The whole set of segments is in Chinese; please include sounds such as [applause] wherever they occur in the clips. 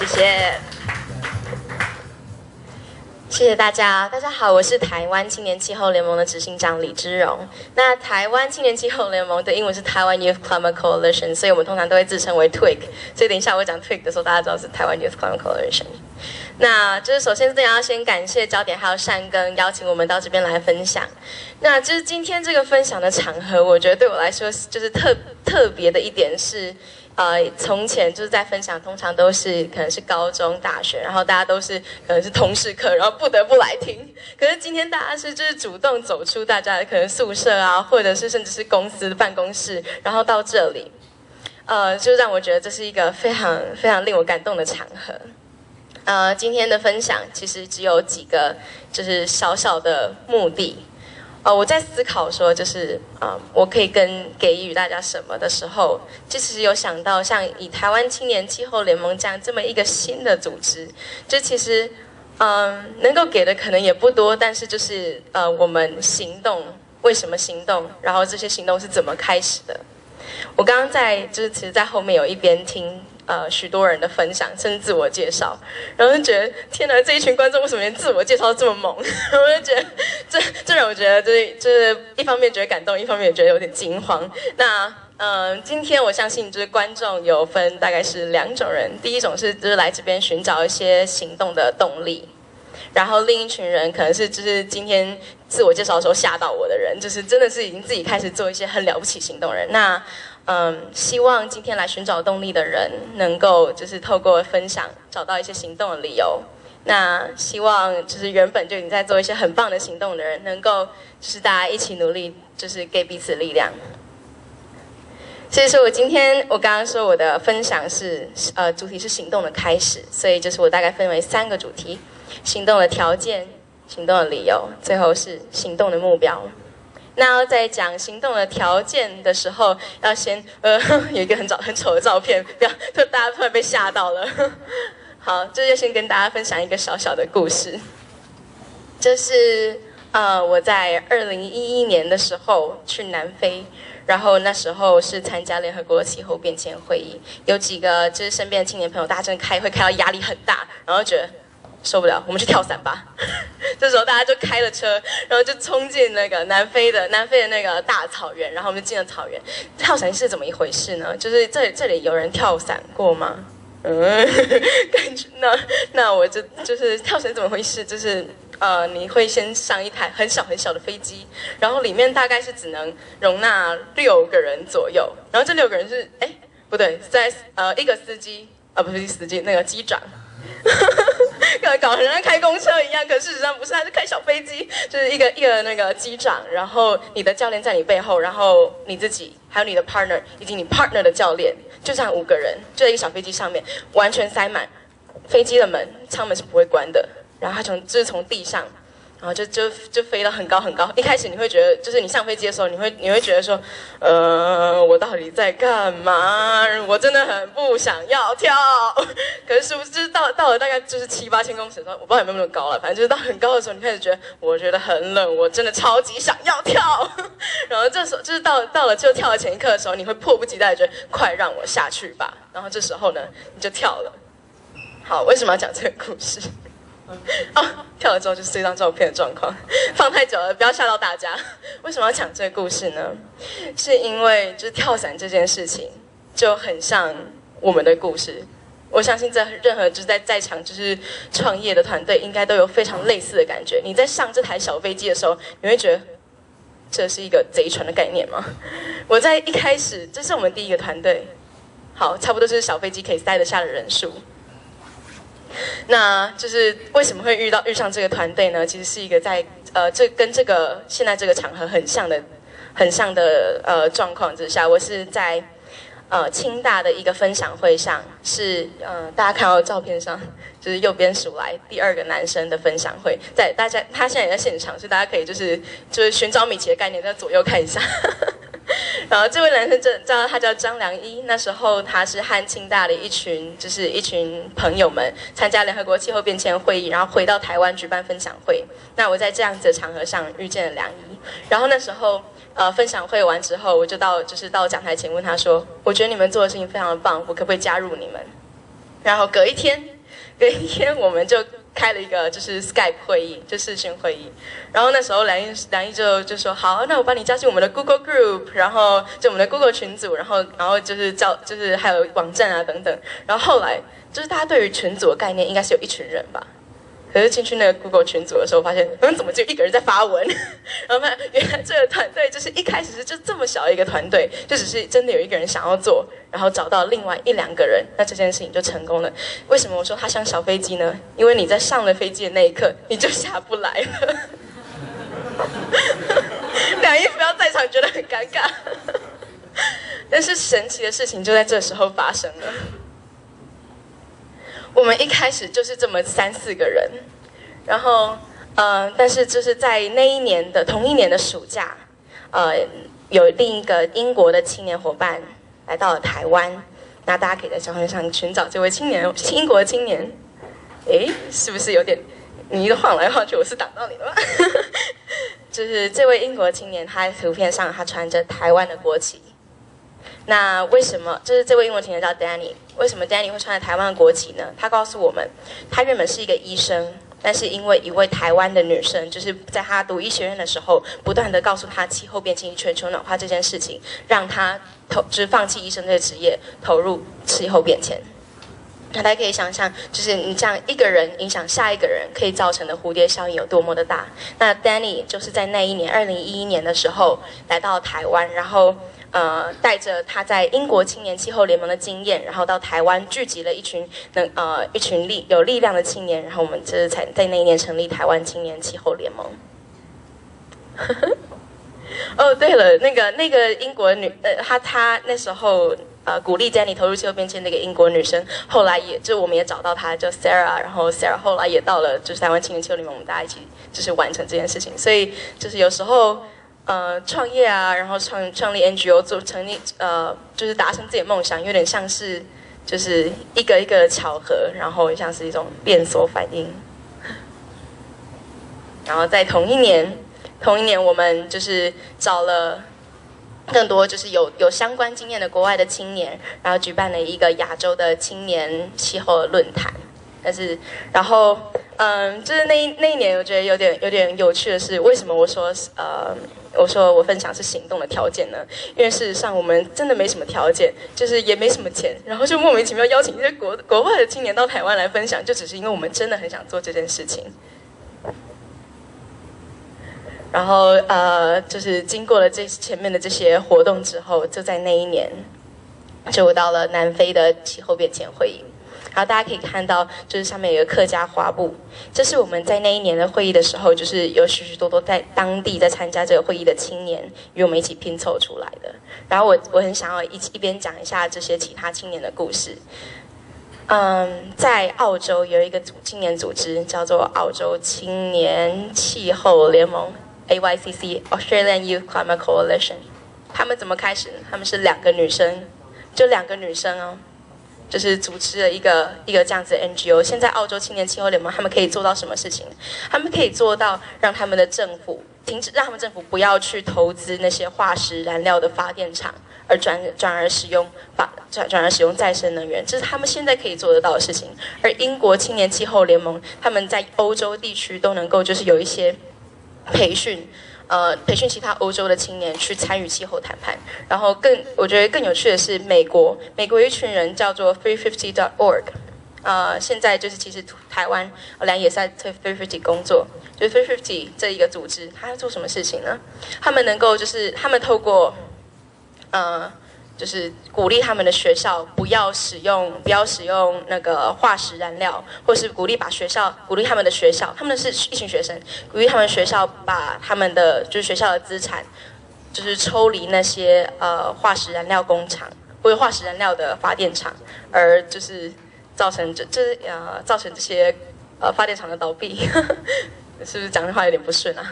谢谢，谢谢大家。大家好，我是台湾青年气候联盟的执行长李之荣。那台湾青年气候联盟的英文是台湾 Youth Climate Coalition，所以我们通常都会自称为 TWIC。所以等一下我讲 TWIC 的时候，大家知道是台湾 Youth Climate Coalition。那就是首先这样要先感谢焦点还有善根邀请我们到这边来分享。那就是今天这个分享的场合，我觉得对我来说就是特特别的一点是。呃，从前就是在分享，通常都是可能是高中、大学，然后大家都是可能是同事课，然后不得不来听。可是今天大家是就是主动走出大家的可能宿舍啊，或者是甚至是公司的办公室，然后到这里，呃，就让我觉得这是一个非常非常令我感动的场合。呃，今天的分享其实只有几个，就是小小的目的。呃，我在思考说，就是啊，我可以跟给予大家什么的时候，就其实有想到像以台湾青年气候联盟这样这么一个新的组织，就其实嗯，能够给的可能也不多，但是就是呃，我们行动为什么行动，然后这些行动是怎么开始的？我刚刚在就是其实，在后面有一边听。呃，许多人的分享，甚至自我介绍，然后就觉得天哪，这一群观众为什么连自我介绍这么猛？[laughs] 我就觉得这这让我觉得就是就是一方面觉得感动，一方面也觉得有点惊慌。那嗯，今天我相信就是观众有分大概是两种人，第一种是就是来这边寻找一些行动的动力，然后另一群人可能是就是今天自我介绍的时候吓到我的人，就是真的是已经自己开始做一些很了不起行动人。那嗯，希望今天来寻找动力的人能够就是透过分享找到一些行动的理由。那希望就是原本就已经在做一些很棒的行动的人，能够就是大家一起努力，就是给彼此力量。所以说我今天我刚刚说我的分享是呃主题是行动的开始，所以就是我大概分为三个主题：行动的条件、行动的理由，最后是行动的目标。那要在讲行动的条件的时候，要先呃 [laughs] 有一个很早 [laughs] 很丑的照片，不要突大家突然被吓到了。[laughs] 好，这就先跟大家分享一个小小的故事。就是呃我在二零一一年的时候去南非，然后那时候是参加联合国气候变迁会议，有几个就是身边的青年朋友，大家真的开会开到压力很大，然后觉得。受不了，我们去跳伞吧。[laughs] 这时候大家就开了车，然后就冲进那个南非的南非的那个大草原，然后我们就进了草原。跳伞是怎么一回事呢？就是这这里有人跳伞过吗？嗯，感觉那那我就就是跳伞怎么回事？就是呃，你会先上一台很小很小的飞机，然后里面大概是只能容纳六个人左右，然后这六个人是哎不对，在呃一个司机啊不是司机那个机长。[laughs] 搞搞好像开公车一样，可事实上不是，他是开小飞机，就是一个一个那个机长，然后你的教练在你背后，然后你自己还有你的 partner 以及你 partner 的教练，就这样五个人就在一个小飞机上面，完全塞满，飞机的门舱门是不会关的，然后他从就是从地上。然后就就就飞到很高很高。一开始你会觉得，就是你上飞机的时候，你会你会觉得说，呃，我到底在干嘛？我真的很不想要跳。[laughs] 可是不是到到了大概就是七八千公尺的时候，我不知道有没有那么高了，反正就是到很高的时候，你开始觉得，我觉得很冷，我真的超级想要跳。[laughs] 然后这时候就是到到了就跳的前一刻的时候，你会迫不及待觉得，快让我下去吧。然后这时候呢，你就跳了。好，为什么要讲这个故事？[laughs] 哦，跳了之后就是这张照片的状况，放太久了，不要吓到大家。[laughs] 为什么要讲这个故事呢？是因为就是跳伞这件事情就很像我们的故事。我相信在任何就是在在场就是创业的团队，应该都有非常类似的感觉。你在上这台小飞机的时候，你会觉得这是一个贼船的概念吗？我在一开始，这是我们第一个团队，好，差不多是小飞机可以塞得下的人数。那就是为什么会遇到遇上这个团队呢？其实是一个在呃，这跟这个现在这个场合很像的、很像的呃状况之下，我是在呃清大的一个分享会上，是呃大家看到照片上就是右边数来第二个男生的分享会，在大家他现在也在现场，所以大家可以就是就是寻找米奇的概念，在左右看一下。[laughs] 然后这位男生叫叫他叫张良一，那时候他是和清大的一群就是一群朋友们参加联合国气候变迁会议，然后回到台湾举办分享会。那我在这样子的场合上遇见了良一，然后那时候呃分享会完之后，我就到就是到讲台前问他说：“我觉得你们做的事情非常的棒，我可不可以加入你们？” [laughs] 然后隔一天，隔一天我们就开了一个就是 Skype 会议，就视讯会议。然后那时候梁毅梁毅就就说好，那我帮你加进我们的 Google Group，然后就我们的 Google 群组，然后然后就是叫就是还有网站啊等等。然后后来就是大家对于群组的概念应该是有一群人吧。可是进去那个 Google 群组的时候，发现嗯，怎么就一个人在发文？[laughs] 然后发现原来这个团队就是一开始是就这么小一个团队，就只是真的有一个人想要做，然后找到另外一两个人，那这件事情就成功了。为什么我说它像小飞机呢？因为你在上了飞机的那一刻，你就下不来了。[laughs] 两一不要在场，觉得很尴尬。[laughs] 但是神奇的事情就在这时候发生了。我们一开始就是这么三四个人，然后，呃，但是就是在那一年的同一年的暑假，呃，有另一个英国的青年伙伴来到了台湾，那大家可以在小红书上寻找这位青年，英国青年，诶，是不是有点你一晃来晃去，我是挡到你了吗？[laughs] 就是这位英国青年，他图片上他穿着台湾的国旗。那为什么就是这位英文青年叫 Danny？为什么 Danny 会穿着台湾国旗呢？他告诉我们，他原本是一个医生，但是因为一位台湾的女生，就是在他读医学院的时候，不断的告诉他气候变迁、全球暖化这件事情，让他投就是放弃医生这个职业，投入气候变迁。那大家可以想象，就是你这样一个人影响下一个人，可以造成的蝴蝶效应有多么的大。那 Danny 就是在那一年，二零一一年的时候来到台湾，然后。呃，带着他在英国青年气候联盟的经验，然后到台湾聚集了一群能呃一群力有力量的青年，然后我们这才在那一年成立台湾青年气候联盟。[laughs] 哦，对了，那个那个英国女呃，她她那时候呃鼓励家里投入气候变迁那个英国女生，后来也就我们也找到她叫 Sarah，然后 Sarah 后来也到了就是台湾青年气候联盟，我们大家一起就是完成这件事情，所以就是有时候。呃，创业啊，然后创创立 NGO 做成立，呃，就是达成自己的梦想，有点像是就是一个一个的巧合，然后像是一种连锁反应。[laughs] 然后在同一年，同一年我们就是找了更多就是有有相关经验的国外的青年，然后举办了一个亚洲的青年气候论坛。但是，然后，嗯，就是那一那一年，我觉得有点有点有趣的是，为什么我说呃。我说我分享是行动的条件呢，因为事实上我们真的没什么条件，就是也没什么钱，然后就莫名其妙邀请一些国国外的青年到台湾来分享，就只是因为我们真的很想做这件事情。然后呃，就是经过了这前面的这些活动之后，就在那一年，就到了南非的气候变迁会议。然后大家可以看到，就是上面有个客家花布，这是我们在那一年的会议的时候，就是有许许多多在当地在参加这个会议的青年与我们一起拼凑出来的。然后我我很想要一一边讲一下这些其他青年的故事。嗯，在澳洲有一个组青年组织叫做澳洲青年气候联盟 （AYCC，Australian Youth Climate Coalition）。他们怎么开始？他们是两个女生，就两个女生哦。就是组织了一个一个这样子的 NGO。现在澳洲青年气候联盟他们可以做到什么事情？他们可以做到让他们的政府停止，让他们政府不要去投资那些化石燃料的发电厂，而转转而使用发转转而使用再生能源，这是他们现在可以做得到的事情。而英国青年气候联盟他们在欧洲地区都能够就是有一些培训。呃，培训其他欧洲的青年去参与气候谈判，然后更我觉得更有趣的是，美国美国有一群人叫做 Three Fifty dot org，呃，现在就是其实台湾梁也在 Three Fifty 工作，就是 Three Fifty 这一个组织，他要做什么事情呢？他们能够就是他们透过呃。就是鼓励他们的学校不要使用不要使用那个化石燃料，或是鼓励把学校鼓励他们的学校，他们是一群学生，鼓励他们学校把他们的就是学校的资产，就是抽离那些呃化石燃料工厂或者化石燃料的发电厂，而就是造成这这呃造成这些呃发电厂的倒闭，[laughs] 是不是讲的话有点不顺啊？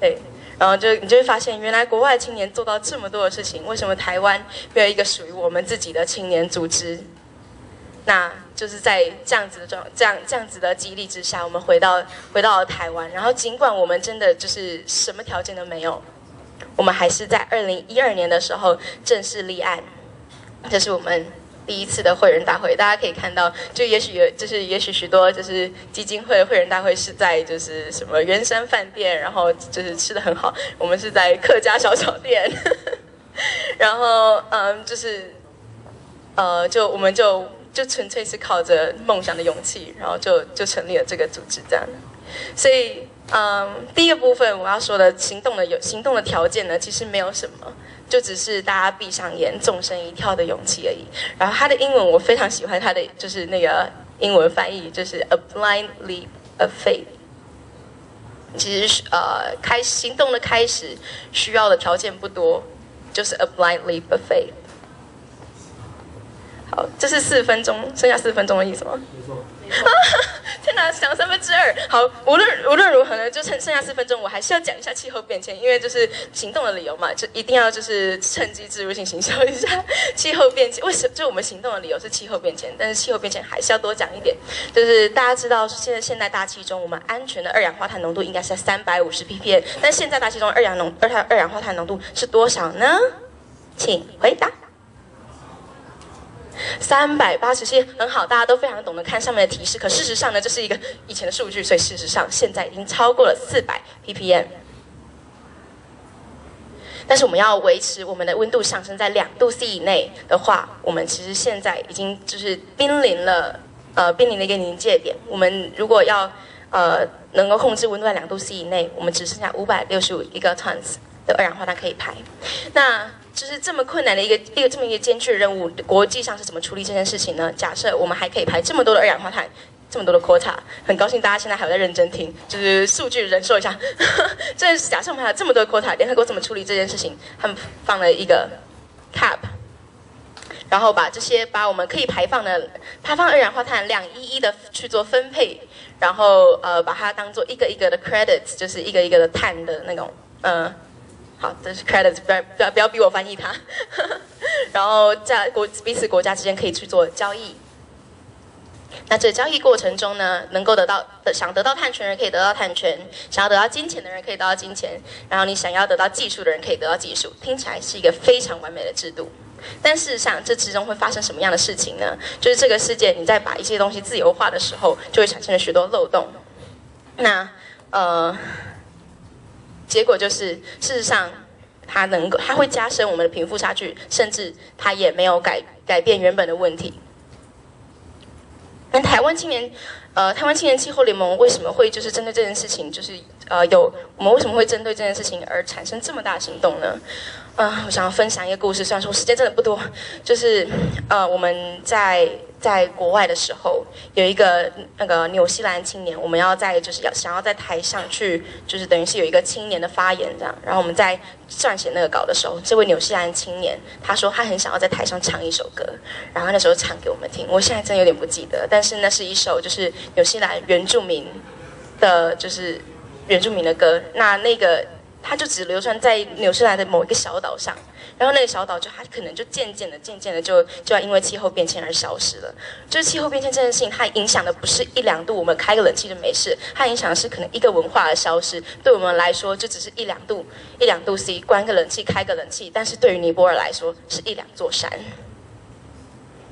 对。然后就你就会发现，原来国外青年做到这么多的事情，为什么台湾没有一个属于我们自己的青年组织？那就是在这样子的状这样这样子的激励之下，我们回到回到了台湾。然后尽管我们真的就是什么条件都没有，我们还是在二零一二年的时候正式立案。这是我们第一次的会员大会，大家可以看到，就也许有，就是也许许多就是基金会会员大会是在就是什么圆山饭店，然后就是吃的很好，我们是在客家小炒店，[laughs] 然后嗯，就是呃，就我们就就纯粹是靠着梦想的勇气，然后就就成立了这个组织这样，所以嗯，第一个部分我要说的行动的有行动的条件呢，其实没有什么。就只是大家闭上眼，纵身一跳的勇气而已。然后他的英文我非常喜欢，他的就是那个英文翻译就是 a blind leap of faith。其实呃，开行动的开始需要的条件不多，就是 a blind leap of faith。好，这是四分钟，剩下四分钟的意思吗？没错。天 [laughs] 想三分之二。好，无论无论如何呢，就剩剩下四分钟，我还是要讲一下气候变迁，因为就是行动的理由嘛，就一定要就是趁机植入性行销一下 [laughs] 气候变迁。为什么？就我们行动的理由是气候变迁，但是气候变迁还是要多讲一点。就是大家知道，现在现代大气中，我们安全的二氧化碳浓度应该是在三百五十 ppm，但现在大气中二氧浓二碳二氧化碳浓度是多少呢？请回答。三百八十七，很好，大家都非常懂得看上面的提示。可事实上呢，这是一个以前的数据，所以事实上现在已经超过了四百 ppm。但是我们要维持我们的温度上升在两度 C 以内的话，我们其实现在已经就是濒临了呃濒临了一个临界点。我们如果要呃能够控制温度在两度 C 以内，我们只剩下五百六十五一个 tons 的二氧化碳可以排。那就是这么困难的一个一个这么一个艰巨的任务，国际上是怎么处理这件事情呢？假设我们还可以排这么多的二氧化碳，这么多的 quota，很高兴大家现在还有在认真听，就是数据忍受一下。[laughs] 这假设我们还有这么多 quota，联合国怎么处理这件事情？他们放了一个 cap，然后把这些把我们可以排放的排放二氧化碳量一一的去做分配，然后呃把它当做一个一个的 credits，就是一个一个的碳的那种呃。好，这是 credit，不要不要不要逼我翻译它。[laughs] 然后在国彼此国家之间可以去做交易。那这交易过程中呢，能够得到的想得到碳权人可以得到碳权，想要得到金钱的人可以得到金钱，然后你想要得到技术的人可以得到技术。听起来是一个非常完美的制度，但事实上这之中会发生什么样的事情呢？就是这个世界你在把一些东西自由化的时候，就会产生了许多漏洞。那呃。结果就是，事实上，它能够，它会加深我们的贫富差距，甚至它也没有改改变原本的问题。那台湾青年，呃，台湾青年气候联盟为什么会就是针对这件事情，就是呃，有我们为什么会针对这件事情而产生这么大行动呢？嗯，我想要分享一个故事，虽然说时间真的不多，就是呃，我们在。在国外的时候，有一个那个纽西兰青年，我们要在就是要想要在台上去，就是等于是有一个青年的发言这样。然后我们在撰写那个稿的时候，这位纽西兰青年他说他很想要在台上唱一首歌，然后那时候唱给我们听。我现在真有点不记得，但是那是一首就是纽西兰原住民的，就是原住民的歌。那那个。它就只流传在纽西兰的某一个小岛上，然后那个小岛就它可能就渐渐的、渐渐的就就要因为气候变迁而消失了。就是气候变迁这件事情，它影响的不是一两度，我们开个冷气就没事，它影响的是可能一个文化的消失。对我们来说，就只是一两度、一两度 C，关个冷气、开个冷气，但是对于尼泊尔来说，是一两座山。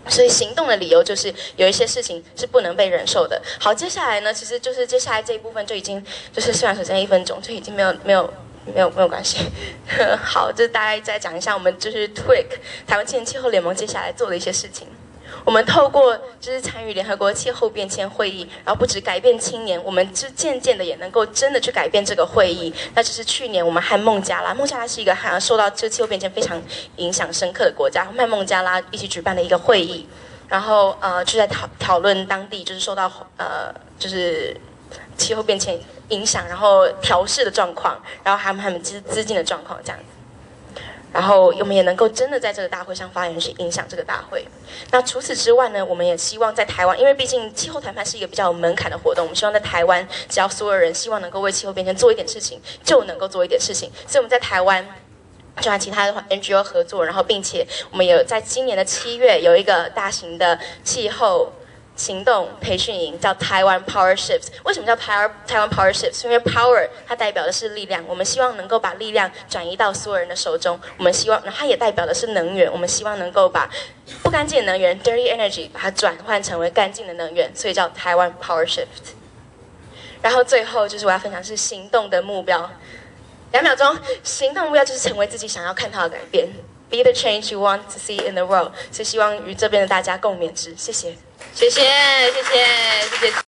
所以行动的理由就是有一些事情是不能被忍受的。好，接下来呢，其实就是接下来这一部分就已经就是虽然首先一分钟就已经没有没有。没有没有关系，[laughs] 好，就大概再讲一下，我们就是 TWIC 台湾青年气候联盟接下来做的一些事情。我们透过就是参与联合国气候变迁会议，然后不止改变青年，我们就渐渐的也能够真的去改变这个会议。那就是去年我们和孟加拉，孟加拉是一个还受到这气候变迁非常影响深刻的国家，和孟加拉一起举办的一个会议，然后呃就在讨讨论当地就是受到呃就是气候变迁。影响，然后调试的状况，然后还有他们资资金的状况这样子，然后我们也能够真的在这个大会上发言，去影响这个大会。那除此之外呢，我们也希望在台湾，因为毕竟气候谈判是一个比较有门槛的活动，我们希望在台湾，只要所有人希望能够为气候变迁做一点事情，就能够做一点事情。所以我们在台湾就和其他的 NGO 合作，然后并且我们有在今年的七月有一个大型的气候。行动培训营，叫台湾 Power Shift。为什么叫台湾台湾 Power Shifts？因为 Power 它代表的是力量，我们希望能够把力量转移到所有人的手中。我们希望，它也代表的是能源，我们希望能够把不干净的能源 （dirty energy） 把它转换成为干净的能源，所以叫台湾 Power Shift。然后最后就是我要分享是行动的目标，两秒钟，行动目标就是成为自己想要看到的改变，Be the change you want to see in the world。所以希望与这边的大家共勉之，谢谢，谢谢，谢谢，谢谢。